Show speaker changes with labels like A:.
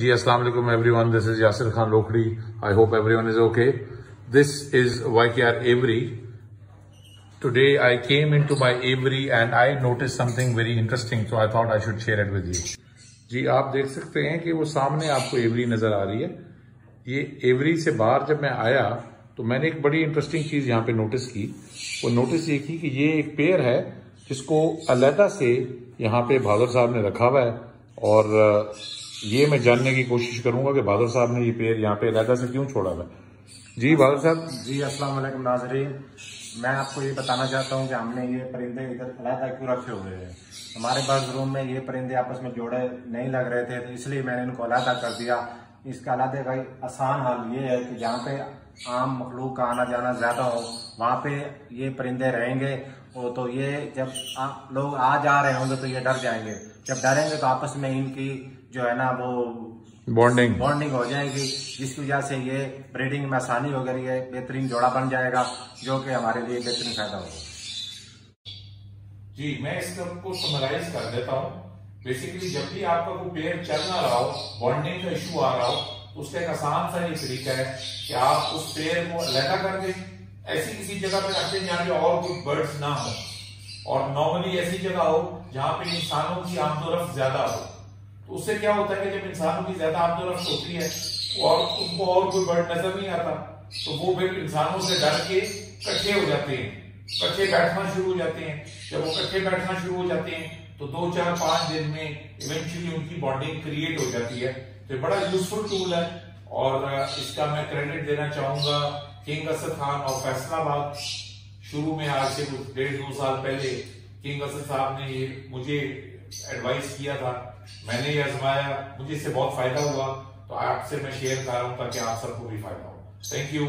A: جی السلام علیکم everyone this is Yasir Khan Lokhri I hope everyone is okay this is Y K R every today I came in to my every and I notice something very interesting so I thought I should share it with you جی آپ دیکھ سکتے ہیں کہ وہ سامنے آپ کو every نظر آ رہی ہے. یہ ایوری سے باہر جب میں آیا تو میں نے ایک بڑی انٹرسٹنگ چیز یہاں پہ نوٹس کی. وہ نوٹس یہ کی کہ یہ ایک پیئر ہے جس کو علیحدہ سے یہاں پہ بھادر صاحب نے رکھا ہوا ہے. اور یہ میں جاننے کی کوشش کروں گا کہ بہادر صاحب نے یہ پیر یہاں پہ علیحدہ سے کیوں چھوڑا ہوا جی بہادر صاحب؟
B: جی السلام علیکم ناظرین۔ میں آپ کو یہ بتانا چاہتا ہوں کہ ہم نے یہ پرندے ادھر علیحدہ کیوں رکھے ہوئے ہیں؟ ہمارے پاس روم میں یہ پرندے آپس میں جوڑے نہیں لگ رہے تھے تو اس لیے میں نے ان کو علیحدہ کر دیا۔ اس کا علیحدہ کا آسان حال یہ ہے کہ جہاں پہ عام مخلوق کا آنا جانا زیادہ ہو وہاں پہ یہ پرندے رہیں گے تو یہ جب لوگ آ جا رہے ہوں گے تو یہ ڈر جائیں گے۔ جب ڈریں گے تو آپس میں ان کی جو ہے نا وہ
A: بانڈنگ
B: بانڈنگ ہو جائے گی جس کی وجہ سے یہ بریڈنگ میں آسانی ہو گئی ہے بہترین جوڑا بن جائے گا جو کہ ہمارے لیے بہترین فائدہ ہوگا۔
A: جی میں اس کو سمرائز کر دیتا ہوں۔ بیسیکلی جب بھی آپ کا کوئی پیر چل نہ رہا ہو بانڈنگ کا ایشو آ رہا ہو اس کا ایک آسان سا یہ طریقہ ہے کہ آپ اس پیر کو علیحدہ کر دیں۔ ایسی کسی جگہ پہ رکھتے جہاں پہ اور کوئی برڈز نہ ہو اور نارملی ایسی جگہ ہو جہاں پہ انسانوں کی آمد و رفت زیادہ ہو۔ تو اس سے کیا ہوتا ہے کہ جب انسانوں کی زیادہ آمد و رفت ہوتی ہے اور ان کو اور کوئی برڈ نظر نہیں آتا، تو وہ پھر انسانوں سے ڈر کے کٹھے ہو جاتے ہیں کٹھے بیٹھنا شروع ہو جاتے ہیں۔ جب وہ کٹھے بیٹھنا شروع ہو جاتے ہیں تو دو چار پانچ دن میں ایونچولی ان کی بانڈنگ کریٹ ہو جاتی ہے۔ تو بڑا یوزفل ٹول ہے۔ اور اس کا میں کریڈٹ دینا چاہوں گا کنگ اسد خان اور فیصلہ آباد شروع میں آج سے ڈیڑھ دو سال پہلے کنگ اسد صاحب نے یہ مجھے ایڈوائز کیا تھا۔ میں نے یہ ازمایا مجھے اس سے بہت فائدہ ہوا۔ تو آپ سے میں شیئر کر رہا ہوں تاکہ آپ سب کو بھی فائدہ ہو۔ Thank you